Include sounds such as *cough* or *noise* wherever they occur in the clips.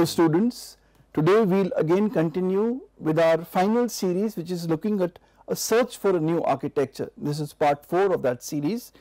Hello students, today we will again continue with our final series which is looking at a search for a new architecture. This is part 4 of that series.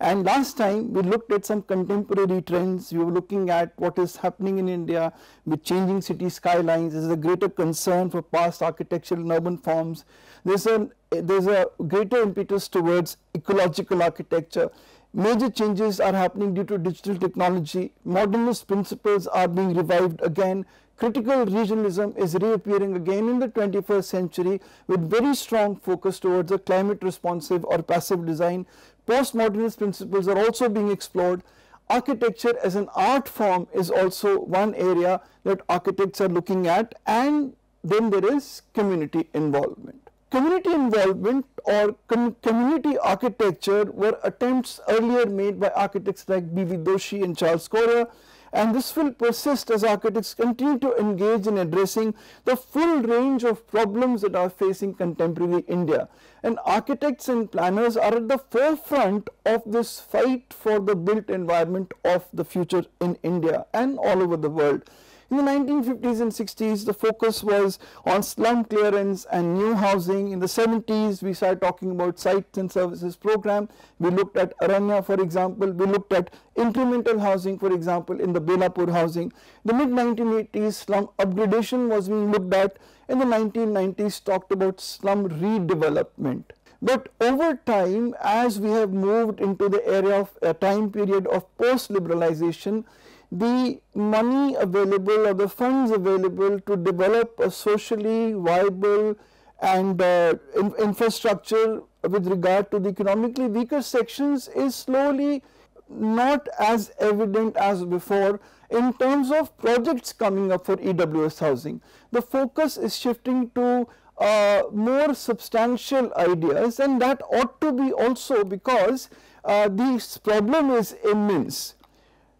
And last time we looked at some contemporary trends, we were looking at what is happening in India with changing city skylines, there is a greater concern for past architectural and urban forms, there is a, there is a greater impetus towards ecological architecture, major changes are happening due to digital technology, modernist principles are being revived again, critical regionalism is reappearing again in the 21st century with very strong focus towards a climate responsive or passive design. Postmodernist principles are also being explored. Architecture as an art form is also one area that architects are looking at and then there is community involvement. Community involvement or com community architecture were attempts earlier made by architects like B.V. Doshi and Charles Correa and this will persist as architects continue to engage in addressing the full range of problems that are facing contemporary India. And architects and planners are at the forefront of this fight for the built environment of the future in India and all over the world. In the 1950s and 60s, the focus was on slum clearance and new housing. In the 70s, we started talking about sites and services program. We looked at Aranya, for example. We looked at incremental housing, for example, in the Belapur housing. The mid 1980s, slum upgradation was being looked at. In the 1990s, talked about slum redevelopment. But over time, as we have moved into the area of a time period of post-liberalization, the money available or the funds available to develop a socially viable and uh, in infrastructure with regard to the economically weaker sections is slowly not as evident as before in terms of projects coming up for EWS housing. The focus is shifting to uh, more substantial ideas and that ought to be also because uh, this problem is immense.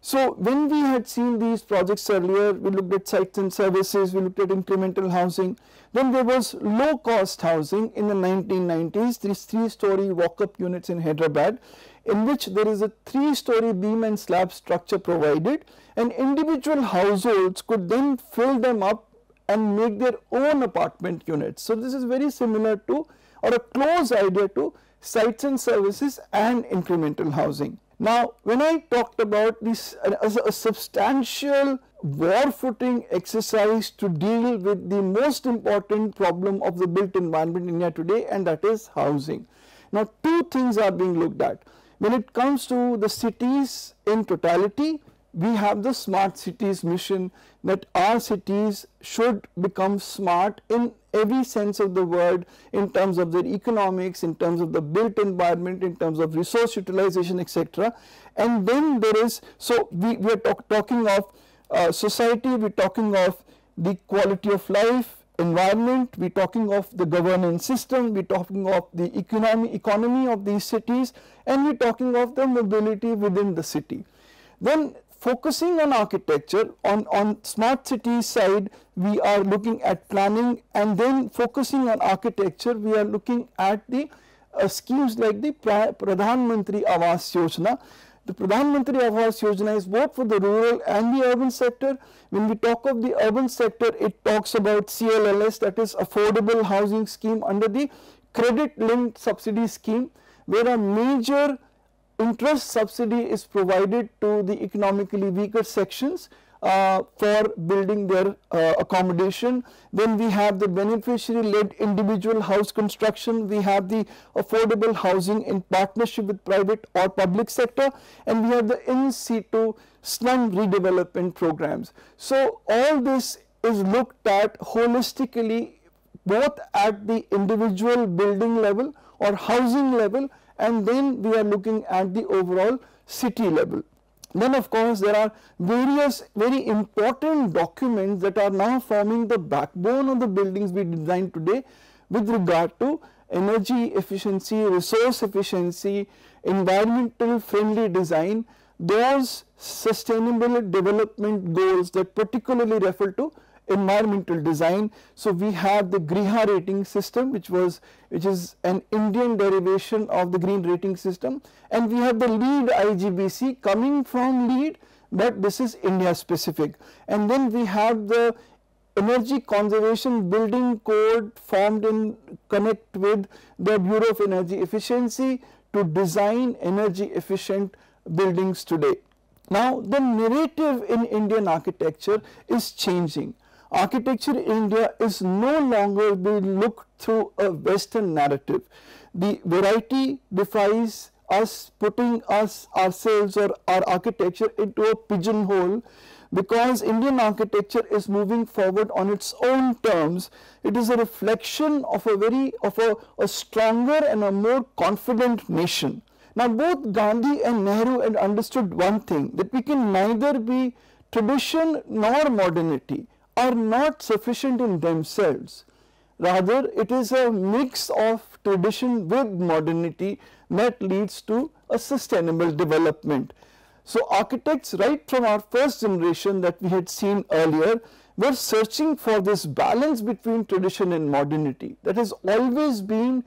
So, when we had seen these projects earlier, we looked at sites and services, we looked at incremental housing, then there was low cost housing in the 1990s, these three story walk up units in Hyderabad, in which there is a three story beam and slab structure provided and individual households could then fill them up and make their own apartment units. So, this is very similar to or a close idea to sites and services and incremental housing. Now, when I talked about this uh, as a substantial war footing exercise to deal with the most important problem of the built environment in India today and that is housing. Now, two things are being looked at. When it comes to the cities in totality, we have the smart cities mission that our cities should become smart in every sense of the word in terms of their economics, in terms of the built environment, in terms of resource utilization etc. And then there is, so we, we are talk, talking of uh, society, we are talking of the quality of life, environment, we are talking of the governance system, we are talking of the economy, economy of these cities and we are talking of the mobility within the city. Then focusing on architecture on, on smart city side we are looking at planning and then focusing on architecture we are looking at the uh, schemes like the Pradhan Mantri Awas Yojana. The Pradhan Mantri Awas Yojana is both for the rural and the urban sector. When we talk of the urban sector it talks about CLSS that is affordable housing scheme under the credit linked subsidy scheme where a major interest subsidy is provided to the economically weaker sections uh, for building their uh, accommodation. Then we have the beneficiary led individual house construction, we have the affordable housing in partnership with private or public sector and we have the in situ slum redevelopment programs. So all this is looked at holistically both at the individual building level or housing level and then we are looking at the overall city level. Then of course there are various very important documents that are now forming the backbone of the buildings we design today with regard to energy efficiency, resource efficiency, environmental friendly design, those sustainable development goals that particularly refer to environmental design. So, we have the Griha rating system which was which is an Indian derivation of the green rating system and we have the LEED IGBC coming from LEED but this is India specific. And then we have the energy conservation building code formed in connect with the Bureau of Energy Efficiency to design energy efficient buildings today. Now the narrative in Indian architecture is changing. Architecture in India is no longer being looked through a western narrative. The variety defies us putting us ourselves or our architecture into a pigeonhole because Indian architecture is moving forward on its own terms. It is a reflection of a very of a, a stronger and a more confident nation. Now both Gandhi and Nehru had understood one thing that we can neither be tradition nor modernity are not sufficient in themselves. Rather it is a mix of tradition with modernity that leads to a sustainable development. So architects right from our first generation that we had seen earlier were searching for this balance between tradition and modernity that has always been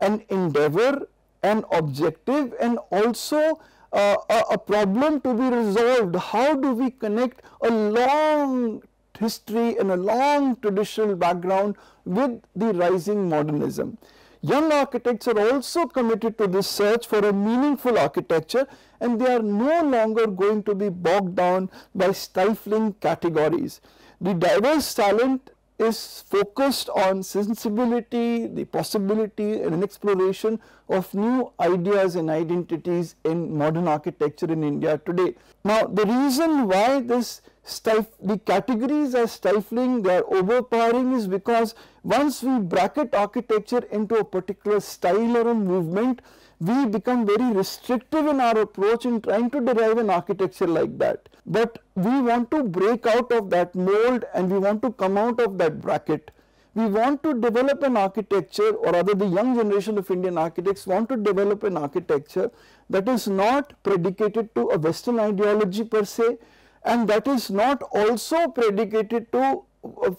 an endeavor, an objective and also uh, a, a problem to be resolved. How do we connect a long history and a long traditional background with the rising modernism? Young architects are also committed to this search for a meaningful architecture and they are no longer going to be bogged down by stifling categories. The diverse talent is focused on sensibility, the possibility and an exploration of new ideas and identities in modern architecture in India today. Now the reason why this the categories are stifling, they are overpowering is because once we bracket architecture into a particular style or a movement, we become very restrictive in our approach in trying to derive an architecture like that. But we want to break out of that mold and we want to come out of that bracket. We want to develop an architecture or rather the young generation of Indian architects want to develop an architecture that is not predicated to a western ideology per se and that is not also predicated to uh,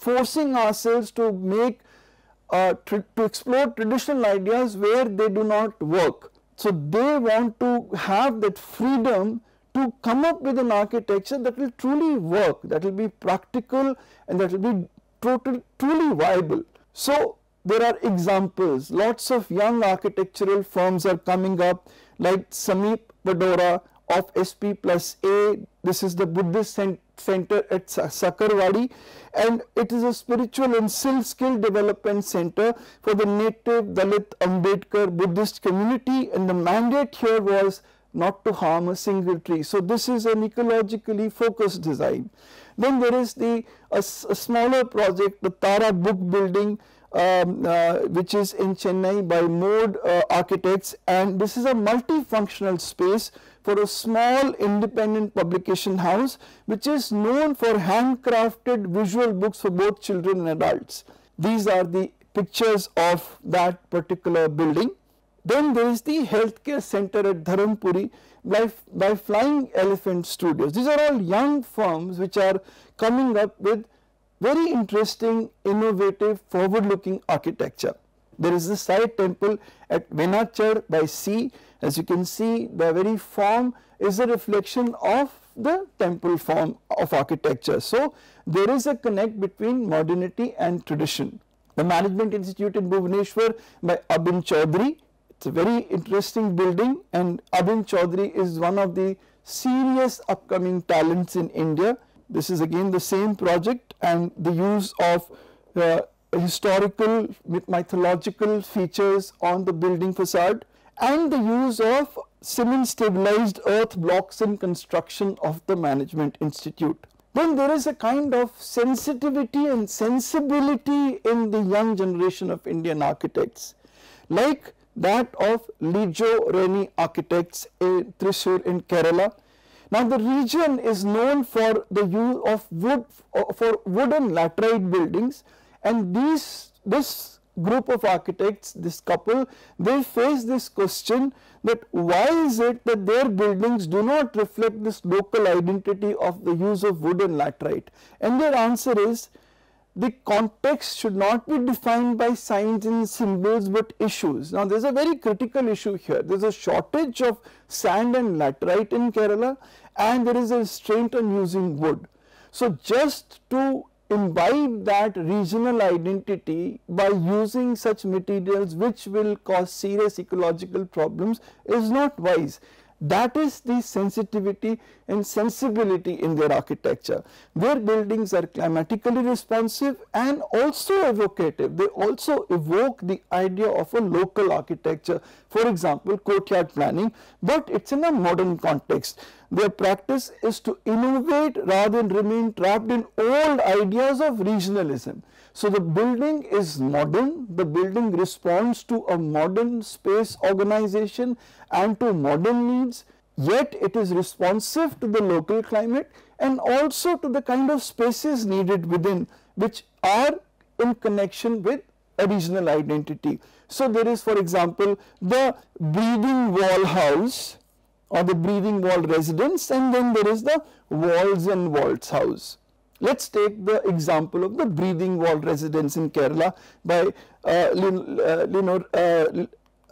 forcing ourselves to make uh, to explore traditional ideas where they do not work. So they want to have that freedom to come up with an architecture that will truly work, that will be practical and that will be total, truly viable. So there are examples, lots of young architectural firms are coming up like Sameep Padora of SP plus A. This is the Buddhist center at Sakarwadi and it is a spiritual and skill development center for the native Dalit Ambedkar Buddhist community and the mandate here was not to harm a single tree. So this is an ecologically focused design. Then there is the a, a smaller project, the Tara Book Building um, uh, which is in Chennai by Mode uh, Architects and this is a multifunctional space for a small independent publication house which is known for handcrafted visual books for both children and adults. These are the pictures of that particular building. Then there is the healthcare center at Dharampuri by, by Flying Elephant Studios. These are all young firms which are coming up with very interesting, innovative, forward-looking architecture. There is the Sai temple at Venachar by sea as you can see the very form is a reflection of the temple form of architecture. So, there is a connect between modernity and tradition. The Management Institute in Bhubaneswar by Abin Chaudhary, it is a very interesting building and Abin Chaudhary is one of the serious upcoming talents in India. This is again the same project and the use of uh, historical mythological features on the building facade and the use of cement stabilized earth blocks in construction of the management institute. Then there is a kind of sensitivity and sensibility in the young generation of Indian architects like that of Lijo Reny architects in Thrissur in Kerala. Now the region is known for the use of wood for wooden laterite buildings and these this group of architects, this couple, they face this question that why is it that their buildings do not reflect this local identity of the use of wood and laterite? And their answer is the context should not be defined by signs and symbols but issues. Now there is a very critical issue here. There is a shortage of sand and laterite in Kerala and there is a restraint on using wood. So just to imbibe that regional identity by using such materials which will cause serious ecological problems is not wise. That is the sensitivity and sensibility in their architecture. Their buildings are climatically responsive and also evocative. They also evoke the idea of a local architecture, for example, courtyard planning, but it is in a modern context. Their practice is to innovate rather than remain trapped in old ideas of regionalism. So, the building is modern, the building responds to a modern space organization and to modern needs, yet it is responsive to the local climate and also to the kind of spaces needed within which are in connection with a regional identity. So, there is for example, the breathing wall house or the breathing wall residence and then there is the walls and vaults house. Let us take the example of the breathing wall residence in Kerala by uh, uh, uh,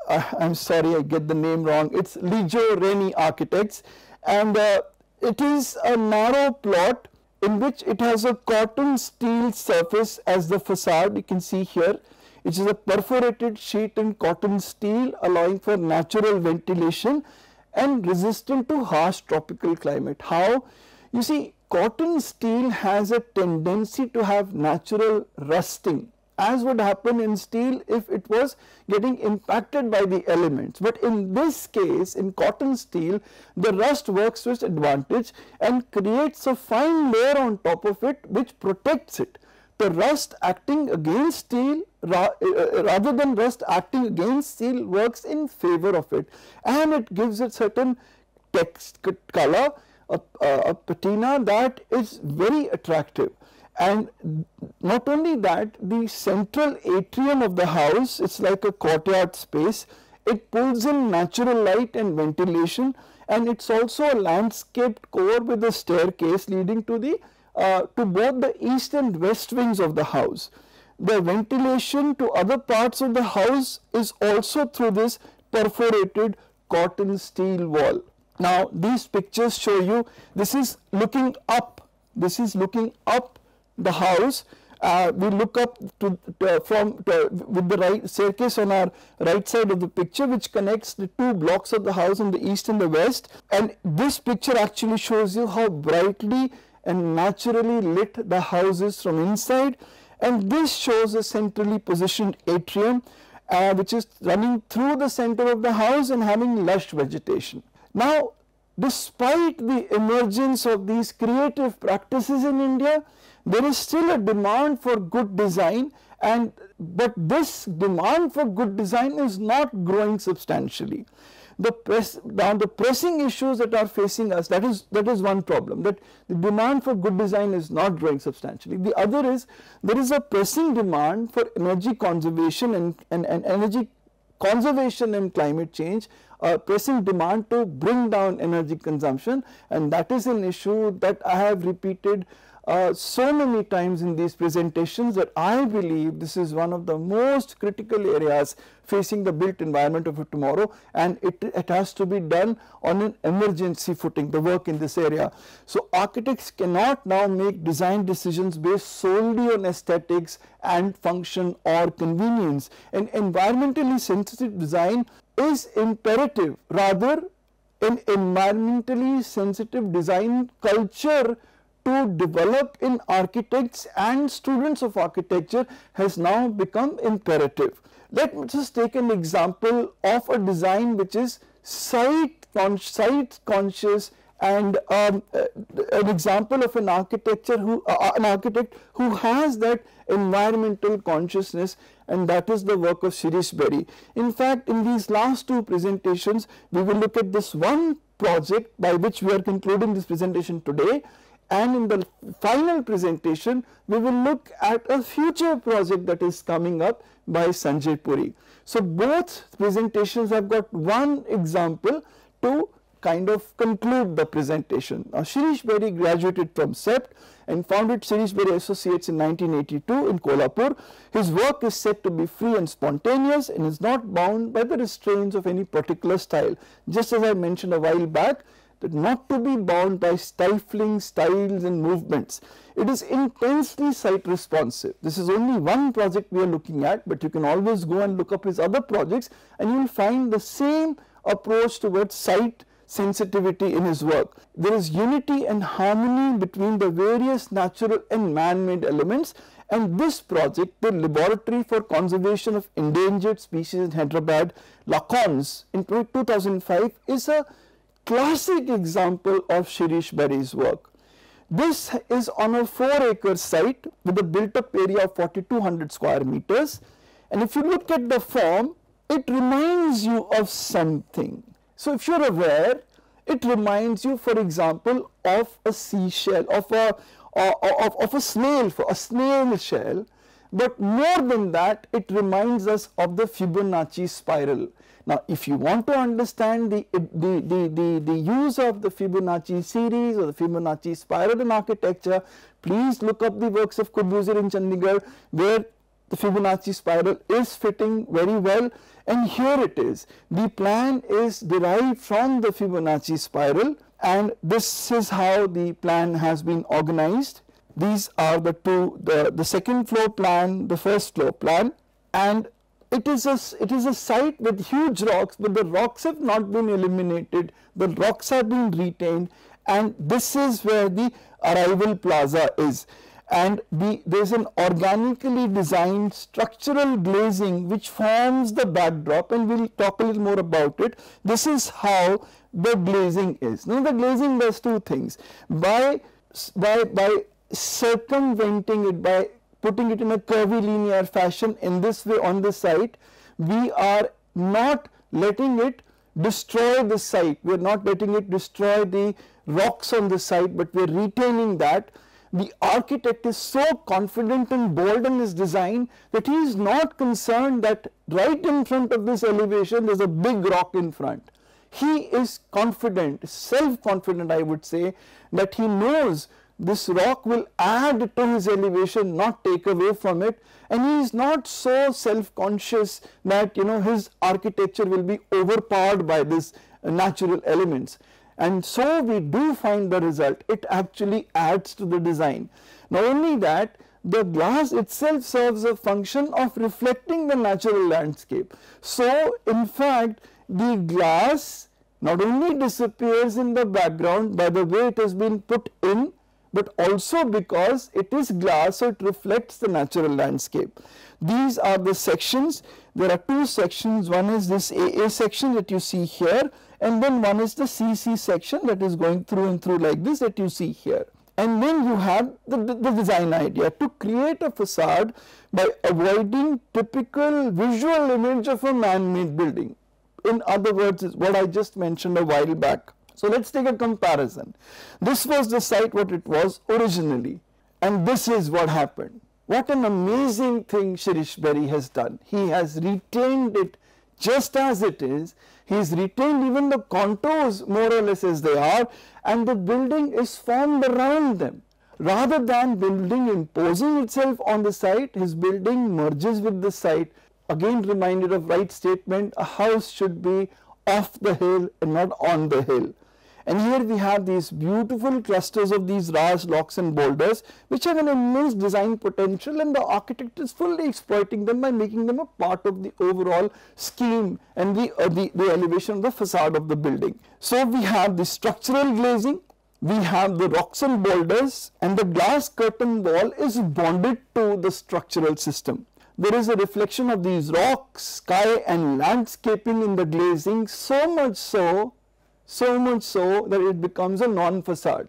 *laughs* I am sorry I get the name wrong, it is Lijo Reny Architects and uh, it is a narrow plot in which it has a Corten steel surface as the facade you can see here which is a perforated sheet in Corten steel allowing for natural ventilation and resistant to harsh tropical climate. How? You see Corten steel has a tendency to have natural rusting as would happen in steel if it was getting impacted by the elements. But in this case in Corten steel the rust works to its advantage and creates a fine layer on top of it which protects it. The rust acting against steel ra uh, rather than rust acting against steel works in favor of it and it gives it certain text color a, a patina that is very attractive and not only that the central atrium of the house it's like a courtyard space it pulls in natural light and ventilation and it's also a landscaped core with a staircase leading to the uh, to both the east and west wings of the house. The ventilation to other parts of the house is also through this perforated Corten steel wall. Now these pictures show you this is looking up, this is looking up the house. Uh, we look up to, to from to, with the right staircase on our right side of the picture which connects the two blocks of the house in the east and the west and this picture actually shows you how brightly and naturally lit the house is from inside and this shows a centrally positioned atrium uh, which is running through the center of the house and having lush vegetation. Now, despite the emergence of these creative practices in India, there is still a demand for good design and but this demand for good design is not growing substantially. The press, now the pressing issues that are facing us that is that is one problem that the demand for good design is not growing substantially. The other is there is a pressing demand for energy conservation and, and, and energy conservation and climate change a pressing demand to bring down energy consumption and that is an issue that I have repeated uh, so many times in these presentations that I believe this is one of the most critical areas facing the built environment of tomorrow and it, it has to be done on an emergency footing the work in this area. So architects cannot now make design decisions based solely on aesthetics and function or convenience and environmentally sensitive design is imperative rather an environmentally sensitive design culture to develop in architects and students of architecture has now become imperative. Let us just take an example of a design which is site, con site conscious and um, uh, an example of an architecture who uh, uh, an architect who has that environmental consciousness and that is the work of Shirish Beri. In fact, in these last two presentations, we will look at this one project by which we are concluding this presentation today and in the final presentation we will look at a future project that is coming up by Sanjay Puri. So both presentations have got one example to kind of conclude the presentation. Now Shirish Beri graduated from CEPT and founded Shirish Beri Associates in 1982 in Kolhapur. His work is said to be free and spontaneous and is not bound by the restraints of any particular style. Just as I mentioned a while back, that not to be bound by stifling styles and movements. It is intensely site responsive. This is only one project we are looking at, but you can always go and look up his other projects and you will find the same approach towards site sensitivity in his work. There is unity and harmony between the various natural and man-made elements and this project, the Laboratory for Conservation of Endangered Species in Hyderabad, LACONS in 2005 is a classic example of Shirish Beri's work. This is on a 4 acre site with a built up area of 4200 square meters and if you look at the form, it reminds you of something. So if you are aware, it reminds you for example of a seashell, of a, of, of a snail, for a snail shell, but more than that it reminds us of the Fibonacci spiral. Now if you want to understand the, the, the, the, the use of the Fibonacci series or the Fibonacci spiral in architecture, please look up the works of Corbusier in Chandigarh where the Fibonacci spiral is fitting very well and here it is. The plan is derived from the Fibonacci spiral and this is how the plan has been organized. These are the two, the, the second floor plan, the first floor plan and it is a it is a site with huge rocks but the rocks have not been eliminated the rocks have been retained and this is where the arrival plaza is and the, there is an organically designed structural glazing which forms the backdrop and we will talk a little more about it. This is how the glazing is. Now the glazing does two things. By, by, by circumventing it, by putting it in a curvilinear fashion in this way on the site, we are not letting it destroy the site. We are not letting it destroy the rocks on the site, but we are retaining that the architect is so confident and bold in his design that he is not concerned that right in front of this elevation there is a big rock in front. He is confident, self-confident I would say that he knows this rock will add to his elevation not take away from it and he is not so self-conscious that you know his architecture will be overpowered by these natural elements and so we do find the result it actually adds to the design. Not only that the glass itself serves a function of reflecting the natural landscape. So in fact the glass not only disappears in the background by the way it has been put in but also because it is glass so it reflects the natural landscape. These are the sections, there are two sections, one is this AA section that you see here and then one is the CC section that is going through and through like this that you see here. And then you have the, the design idea to create a facade by avoiding typical visual image of a man-made building. In other words, what I just mentioned a while back. So let's take a comparison. This was the site what it was originally and this is what happened. What an amazing thing Shirish Beri has done. He has retained it just as it is He has retained even the contours more or less as they are and the building is formed around them. Rather than building imposing itself on the site, his building merges with the site. Again reminded of Wright statement, a house should be off the hill and not on the hill. And here we have these beautiful clusters of these rars, locks and boulders which have an immense design potential and the architect is fully exploiting them by making them a part of the overall scheme and the, uh, the, the elevation of the facade of the building. So we have the structural glazing, we have the rocks and boulders and the glass curtain wall is bonded to the structural system. There is a reflection of these rocks, sky and landscaping in the glazing so much so so much so that it becomes a non-facade.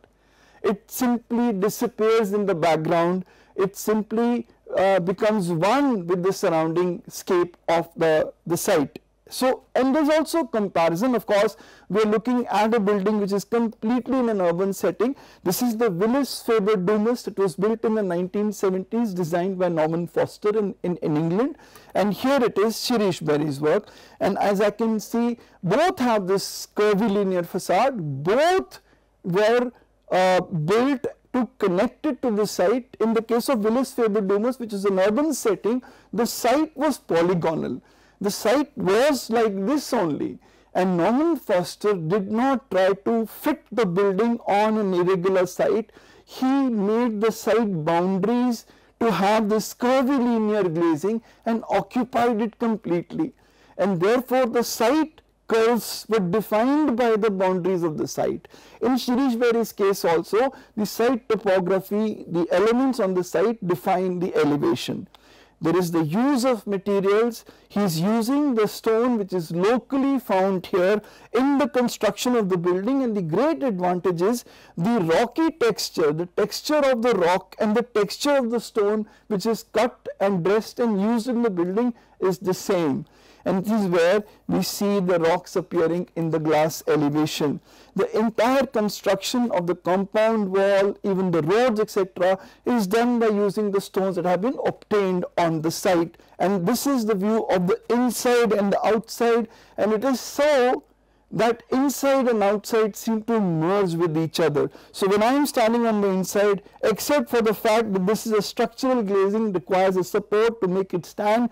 It simply disappears in the background, it simply uh, becomes one with the surrounding scape of the, the site. So, and there is also comparison of course, we are looking at a building which is completely in an urban setting. This is the Willis Faber Dumas, it was built in the 1970s designed by Norman Foster in, in, in England. And here it is Shirish Beri's work. And as I can see both have this curvilinear facade, both were uh, built to connect it to the site. In the case of Willis Faber Dumas which is an urban setting, the site was polygonal the site was like this only and Norman Foster did not try to fit the building on an irregular site. He made the site boundaries to have this curvilinear glazing and occupied it completely. And therefore, the site curves were defined by the boundaries of the site. In Shirish Beri's case also, the site topography, the elements on the site define the elevation there is the use of materials. He is using the stone which is locally found here in the construction of the building and the great advantage is the rocky texture, the texture of the rock and the texture of the stone which is cut and dressed and used in the building is the same and this is where we see the rocks appearing in the glass elevation. The entire construction of the compound wall, even the roads etc. is done by using the stones that have been obtained on the site and this is the view of the inside and the outside and it is so that inside and outside seem to merge with each other. So when I am standing on the inside, except for the fact that this is a structural glazing requires a support to make it stand,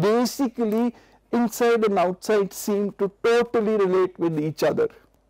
basically inside and outside seem to totally relate with each other.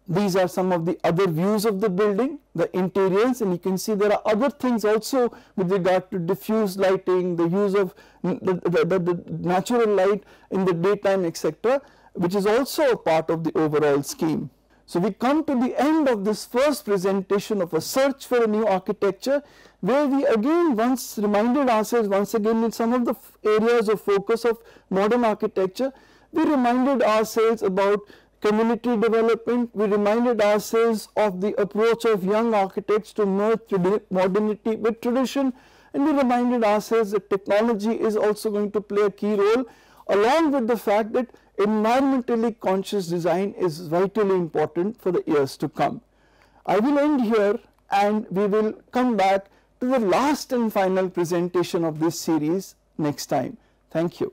These are some of the other views of the building, the interiors and you can see there are other things also with regard to diffuse lighting, the use of the, the, the, the natural light in the daytime etc which is also a part of the overall scheme. So we come to the end of this first presentation of a search for a new architecture where we again once reminded ourselves once again in some of the areas of focus of modern architecture, we reminded ourselves about community development, we reminded ourselves of the approach of young architects to merge modernity with tradition and we reminded ourselves that technology is also going to play a key role along with the fact that environmentally conscious design is vitally important for the years to come. I will end here and we will come back to the last and final presentation of this series next time. Thank you.